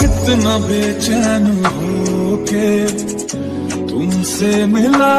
कितना बेचैन हो के तुमसे मिला